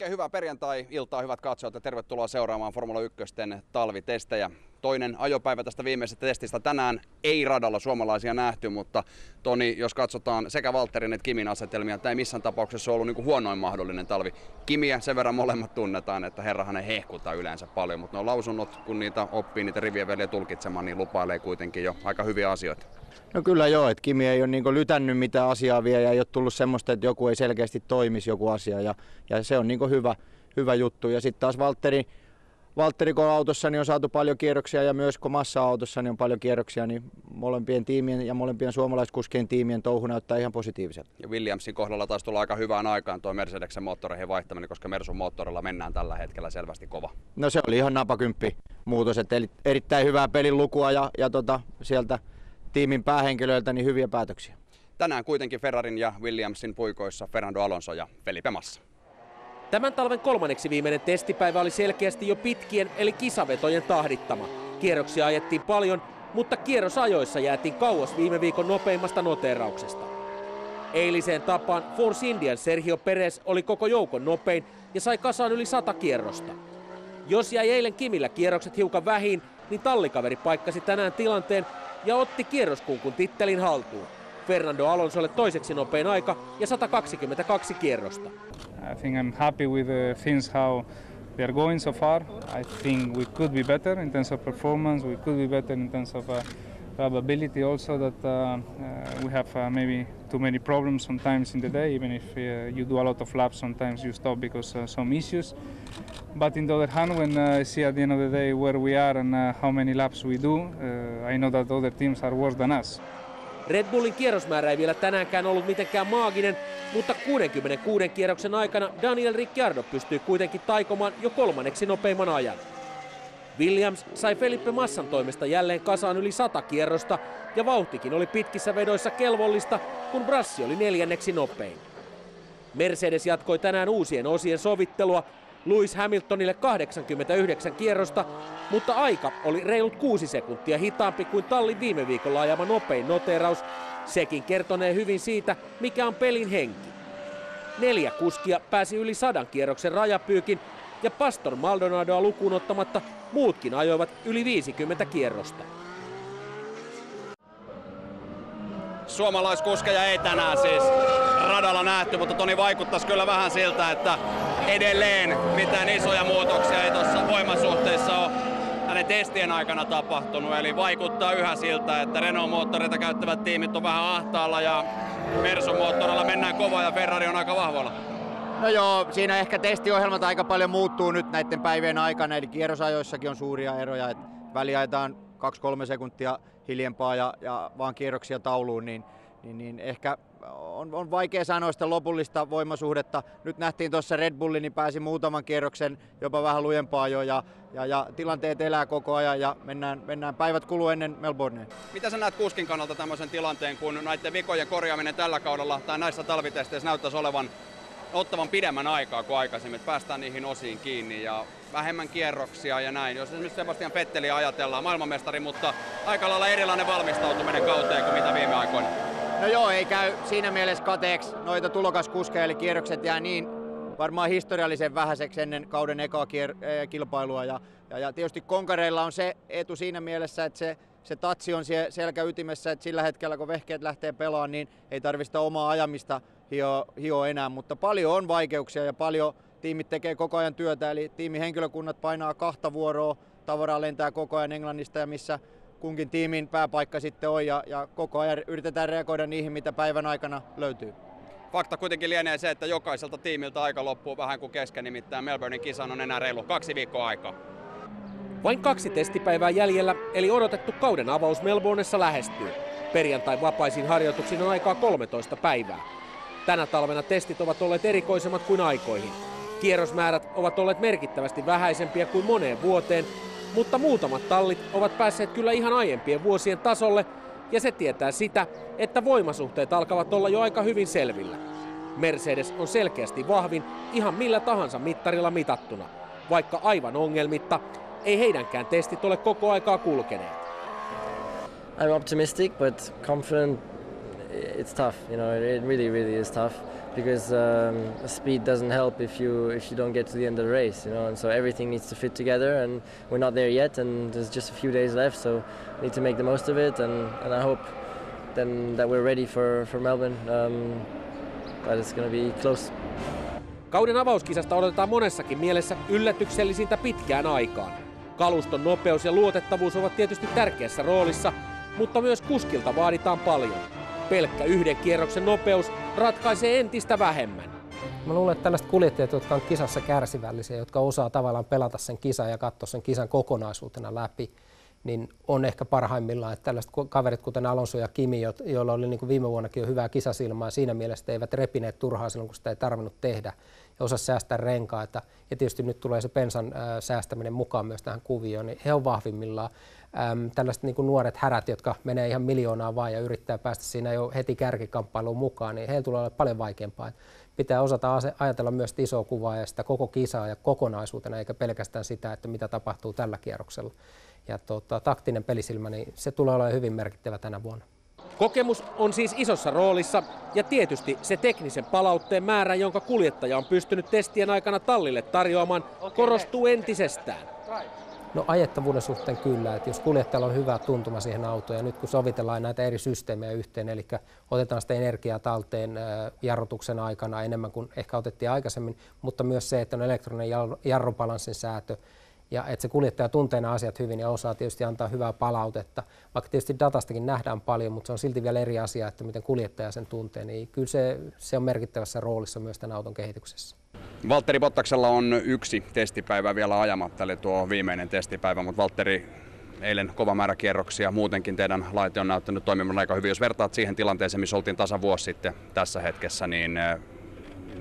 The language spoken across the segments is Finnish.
Oikein hyvää perjantai-iltaa, hyvät katsojat, ja tervetuloa seuraamaan Formula 1 talvitestejä. Toinen ajopäivä tästä viimeisestä testistä tänään ei radalla suomalaisia nähty, mutta Toni, jos katsotaan sekä Valterin että Kimin asetelmia, tämä ei missään tapauksessa ollut niin kuin huonoin mahdollinen talvi. Kimiä sen verran molemmat tunnetaan, että herrahan ei hehkuta yleensä paljon, mutta on lausunnot, kun niitä oppii niitä rivien väliä tulkitsemaan, niin lupailee kuitenkin jo aika hyviä asioita. No kyllä joo, että Kimi ei ole niin lytännyt mitään asiaa vielä ja ei ole tullut semmoista, että joku ei selkeästi toimisi joku asia ja, ja se on niin hyvä, hyvä juttu. Ja sitten taas Valtteri, Valtteri kun autossa niin on saatu paljon kierroksia ja myös kun Massa-autossa niin on paljon kierroksia, niin molempien tiimien ja molempien suomalaiskuskien tiimien touhu näyttää ihan positiiviselta. Ja Williamsin kohdalla taas tulla aika hyvään aikaan tuo Mercedeksen moottoreihin vaihtaminen, koska Mersun moottorilla mennään tällä hetkellä selvästi kova. No se oli ihan napakymppi muutos, että erittäin hyvää pelin lukua ja, ja tota, sieltä tiimin päähenkilöiltä niin hyviä päätöksiä. Tänään kuitenkin Ferrarin ja Williamsin puikoissa Fernando Alonso ja Felipe Massa. Tämän talven kolmanneksi viimeinen testipäivä oli selkeästi jo pitkien eli kisavetojen tahdittama. Kierroksia ajettiin paljon, mutta kierrosajoissa jäätiin kauas viime viikon nopeimmasta noteerauksesta. Eiliseen tapaan Force Indian Sergio Perez oli koko joukon nopein ja sai kasaan yli sata kierrosta. Jos jäi eilen Kimillä kierrokset hiukan vähin, niin tallikaveri paikkasi tänään tilanteen ja otti kierroskunkun tittelin haltuun. Fernando Alonsolle toiseksi nopein aika ja 122 kierrosta. I think I'm happy with the things how they are going so far. I think we could be better in terms of performance. We could be better in terms of uh, ability also that uh, uh, we have uh, maybe too many problems sometimes in the day even if uh, you do a lot of laps sometimes you stop because uh, some issues but in the other hand when uh, I see at the end of the day where we are and uh, how many laps we do uh, I know that other teams are worse than us Red Bullin kierrosmäärä ei vielä tänäänkään ollut mitenkään maaginen, mutta 66 kierroksen aikana Daniel Ricciardo pystyi kuitenkin taikomaan jo kolmanneksi nopeimman ajan. Williams sai Felipe Massan toimesta jälleen kasaan yli sata kierrosta ja vauhtikin oli pitkissä vedoissa kelvollista, kun Brassi oli neljänneksi nopein. Mercedes jatkoi tänään uusien osien sovittelua, Lewis Hamiltonille 89 kierrosta, mutta aika oli reilut 6 sekuntia hitaampi kuin tallin viime viikolla ajama nopein noteraus. Sekin kertonee hyvin siitä, mikä on pelin henki. Neljä kuskia pääsi yli sadan kierroksen rajapyykin ja Pastor Maldonadoa lukuun ottamatta muutkin ajoivat yli 50 kierrosta. Suomalaiskuskeja ei tänään siis radalla nähty, mutta Toni vaikuttaisi kyllä vähän siltä, että edelleen mitään isoja muutoksia ei tuossa voimasuhteissa ole hänen testien aikana tapahtunut. Eli vaikuttaa yhä siltä, että Renault-moottoreita käyttävät tiimit on vähän ahtaalla ja Mersu-moottorilla mennään kova ja Ferrari on aika vahvalla. No joo, siinä ehkä testiohjelmat aika paljon muuttuu nyt näiden päivien aikana, eli kierrosajoissakin on suuria eroja, että väliajetaan 2-3 sekuntia hiljempaa ja, ja vaan kierroksia tauluun, niin, niin, niin ehkä on, on vaikea sanoa sitä lopullista voimasuhdetta. Nyt nähtiin tuossa Red Bulli, niin pääsi muutaman kierroksen jopa vähän lujempaa jo ja, ja, ja tilanteet elää koko ajan ja mennään, mennään päivät kuluu ennen Melbournea. Mitä sä näet kuskin kannalta tämmöisen tilanteen, kun näiden vikojen korjaaminen tällä kaudella tai näissä talvitesteissä näyttäisi olevan ottavan pidemmän aikaa kuin aikaisemmin, että päästään niihin osiin kiinni ja vähemmän kierroksia ja näin. Jos esimerkiksi Sebastian Fetteli ajatellaan maailmanmestari, mutta aika lailla erilainen valmistautuminen kauteen kuin mitä viime aikoina. No joo, ei käy siinä mielessä kateeksi noita tulokaskuskeja, eli kierrokset jää niin varmaan historiallisen vähäiseksi ennen kauden ekaa kier- eh, kilpailua. Ja, ja, ja tietysti konkareilla on se etu siinä mielessä, että se, se tatsi on siellä selkäytimessä, että sillä hetkellä kun vehkeet lähtee pelaamaan, niin ei tarvista omaa ajamista hio, hio enää. Mutta paljon on vaikeuksia ja paljon tiimit tekee koko ajan työtä, eli tiimihenkilökunnat painaa kahta vuoroa, tavaraa lentää koko ajan Englannista ja missä kunkin tiimin pääpaikka sitten on ja, ja koko ajan yritetään reagoida niihin, mitä päivän aikana löytyy. Fakta kuitenkin lienee se, että jokaiselta tiimiltä aika loppuu vähän kuin kesken, nimittäin Melbournein kisan on enää reilu kaksi viikkoa aikaa. Vain kaksi testipäivää jäljellä, eli odotettu kauden avaus Melbourneessa lähestyy. Perjantai vapaisin harjoituksiin on aikaa 13 päivää. Tänä talvena testit ovat olleet erikoisemmat kuin aikoihin. Kierrosmäärät ovat olleet merkittävästi vähäisempiä kuin moneen vuoteen, mutta muutamat tallit ovat päässeet kyllä ihan aiempien vuosien tasolle, ja se tietää sitä, että voimasuhteet alkavat olla jo aika hyvin selvillä. Mercedes on selkeästi vahvin ihan millä tahansa mittarilla mitattuna, vaikka aivan ongelmitta ei heidänkään testit ole koko aikaa kulkeneet. I'm optimistic but confident it's tough. You know, it really, really is tough because um, speed doesn't help if you if you don't get to the end of the race. You know, and so everything needs to fit together, and we're not there yet, and there's just a few days left, so we need to make the most of it, and, and I hope then that we're ready for for Melbourne. Um, but it's going to be close. Kauden avauskisasta odotetaan monessakin mielessä yllätyksellisintä pitkään aikaan. Kaluston nopeus ja luotettavuus ovat tietysti tärkeässä roolissa, mutta myös kuskilta vaaditaan paljon. Pelkkä yhden kierroksen nopeus ratkaisee entistä vähemmän. Mä luulen, että tällaiset kuljettajat, jotka on kisassa kärsivällisiä, jotka osaa tavallaan pelata sen kisan ja katsoa sen kisan kokonaisuutena läpi, niin on ehkä parhaimmillaan, että tällaiset kaverit kuten Alonso ja Kimi, joilla oli niin viime vuonnakin jo hyvää kisasilmaa siinä mielessä, eivät repineet turhaa silloin, kun sitä ei tarvinnut tehdä ja osaa säästää renkaita. Ja tietysti nyt tulee se pensan säästäminen mukaan myös tähän kuvioon, niin he on vahvimmillaan. Ähm, tällaiset niin kuin nuoret härät, jotka menee ihan miljoonaa vaan ja yrittää päästä siinä jo heti kärkikamppailuun mukaan, niin heillä tulee olla paljon vaikeampaa. Pitää osata ajatella myös isoa kuvaa ja sitä koko kisaa ja kokonaisuutena, eikä pelkästään sitä, että mitä tapahtuu tällä kierroksella. Ja tota, taktinen pelisilmä, niin se tulee olemaan hyvin merkittävä tänä vuonna. Kokemus on siis isossa roolissa ja tietysti se teknisen palautteen määrä, jonka kuljettaja on pystynyt testien aikana tallille tarjoamaan, korostuu entisestään. No ajettavuuden suhteen kyllä, että jos kuljettajalla on hyvä tuntuma siihen autoon ja nyt kun sovitellaan näitä eri systeemejä yhteen, eli otetaan sitä energiaa talteen jarrutuksen aikana enemmän kuin ehkä otettiin aikaisemmin, mutta myös se, että on elektroninen jarrupalanssin säätö, ja että se kuljettaja tuntee nämä asiat hyvin ja osaa tietysti antaa hyvää palautetta. Vaikka tietysti datastakin nähdään paljon, mutta se on silti vielä eri asia, että miten kuljettaja sen tuntee, niin kyllä se, se on merkittävässä roolissa myös tämän auton kehityksessä. Valtteri Bottaksella on yksi testipäivä vielä ajamatta, eli tuo viimeinen testipäivä, mutta Valtteri, eilen kova määrä kierroksia, muutenkin teidän laite on näyttänyt toimimaan aika hyvin. Jos vertaat siihen tilanteeseen, missä oltiin tasa vuosi sitten tässä hetkessä, niin eh,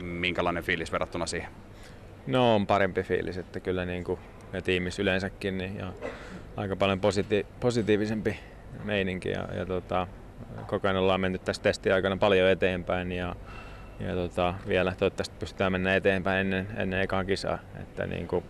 minkälainen fiilis verrattuna siihen? No on parempi fiilis, että kyllä niin kuin ja tiimissä yleensäkin niin, ja aika paljon positi- positiivisempi meininki ja, ja tota, koko ajan ollaan mennyt tässä testin aikana paljon eteenpäin ja, ja tota, vielä toivottavasti pystytään mennä eteenpäin ennen, ennen ekaa kisaa. Että niin kuin,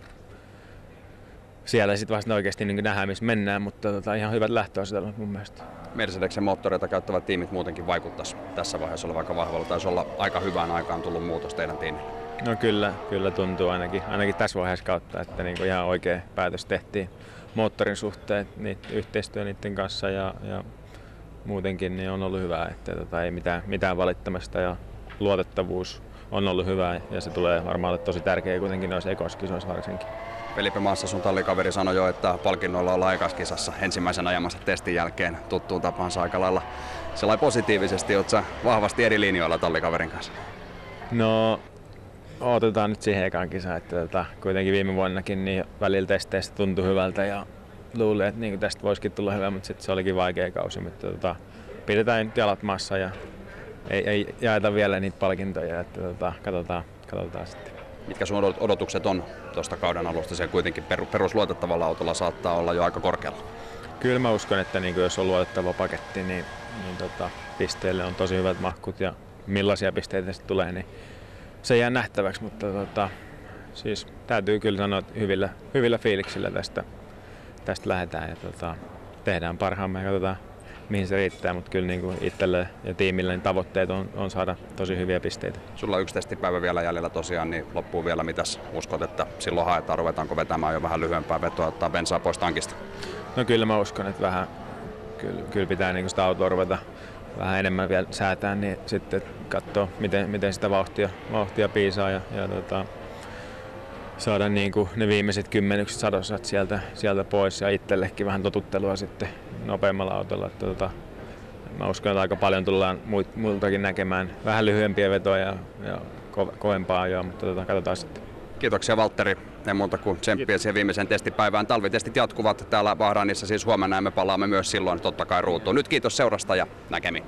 siellä sitten vasta oikeasti niin nähdään, missä mennään, mutta tota, ihan hyvät lähtöasetelmat mun mielestä. Mercedeksen moottoreita käyttävät tiimit muutenkin vaikuttaisi tässä vaiheessa olla vaikka vahvalla. Taisi olla aika hyvään aikaan tullut muutos teidän tiimille. No kyllä, kyllä tuntuu ainakin, ainakin tässä vaiheessa kautta, että niin ihan oikea päätös tehtiin moottorin suhteen, niin yhteistyö niiden kanssa ja, ja muutenkin niin on ollut hyvää, että tota, ei mitään, mitään valittamista ja luotettavuus on ollut hyvää ja se tulee varmaan olla tosi tärkeä kuitenkin noissa ekoskisoissa varsinkin. Felipe Maassa sun tallikaveri sanoi jo, että palkinnoilla ollaan ekaskisassa ensimmäisen ajamassa testin jälkeen tuttuun tapansa aika lailla sellainen positiivisesti, että vahvasti eri linjoilla tallikaverin kanssa. No odotetaan nyt siihen ekaan kisaan, että tota, kuitenkin viime vuonnakin niin välillä testeistä tuntui hyvältä ja luulin, että niin tästä voisikin tulla hyvä, mutta sitten se olikin vaikea kausi. Mutta tota, pidetään nyt jalat maassa ja ei, ei jaeta vielä niitä palkintoja, että tota, katsotaan, katsotaan sitten. Mitkä sun odotukset on tuosta kauden alusta? Se kuitenkin perusluotettavalla autolla saattaa olla jo aika korkealla. Kyllä mä uskon, että niin jos on luotettava paketti, niin, niin tota, pisteille on tosi hyvät mahkut ja millaisia pisteitä sitten tulee, niin se jää nähtäväksi, mutta tota, siis täytyy kyllä sanoa, että hyvillä, hyvillä fiiliksillä tästä, tästä lähdetään ja tota, tehdään parhaamme ja katsotaan mihin se riittää, mutta kyllä niin itselle ja tiimille niin tavoitteet on, on, saada tosi hyviä pisteitä. Sulla on yksi testipäivä vielä jäljellä tosiaan, niin loppuu vielä. Mitäs uskot, että silloin haetaan? Ruvetaanko vetämään jo vähän lyhyempää vetoa, ottaa bensaa pois tankista? No kyllä mä uskon, että vähän kyllä, kyllä pitää niin sitä autoa ruveta vähän enemmän vielä säätää, niin sitten katsoa, miten, miten sitä vauhtia, vauhtia piisaa ja, ja tota, saada niin kuin ne viimeiset kymmenykset sadosat sieltä, sieltä pois ja itsellekin vähän totuttelua sitten nopeammalla autolla. Että, tota, mä uskon, että aika paljon tullaan muiltakin näkemään vähän lyhyempiä vetoja ja, ja ko- kovempaa ajoa, mutta tota, katsotaan sitten. Kiitoksia Valtteri. Ei muuta kuin tsemppiä siihen viimeiseen testipäivään. Talvitestit jatkuvat täällä Bahrainissa, siis huomenna ja me palaamme myös silloin totta kai ruutuun. Nyt kiitos seurasta ja näkemiin.